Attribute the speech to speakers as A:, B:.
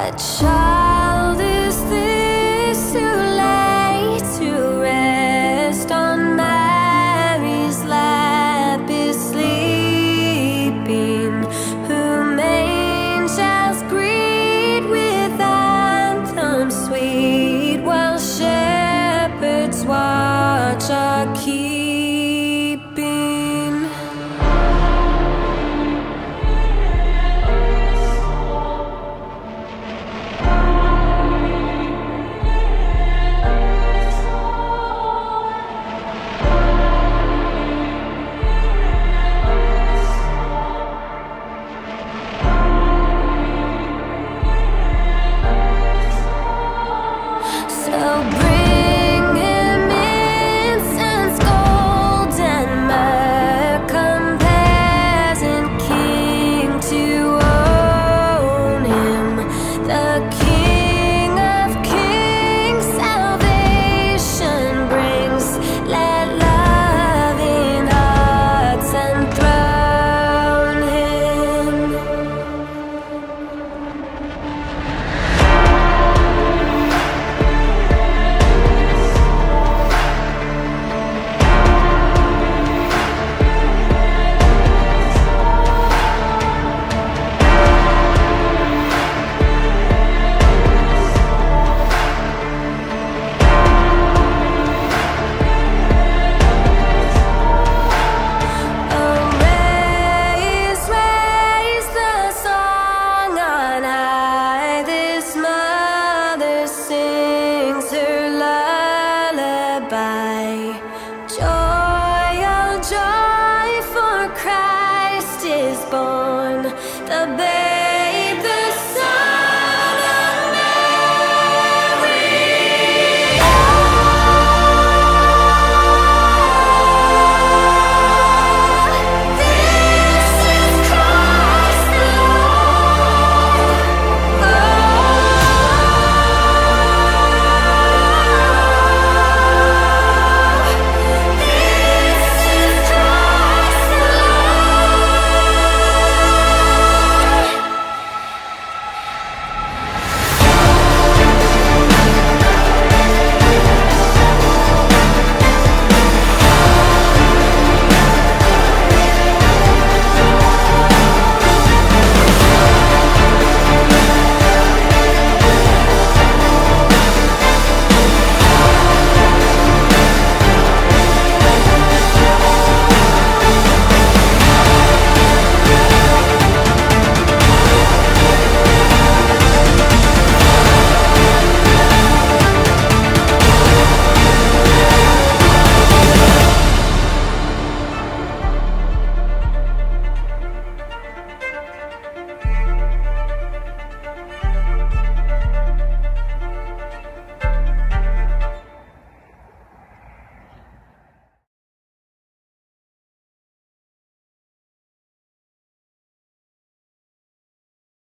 A: What child is this who to rest on Mary's lap is sleeping, whom angels greet with anthems sweet, while shepherds watch are keeping? There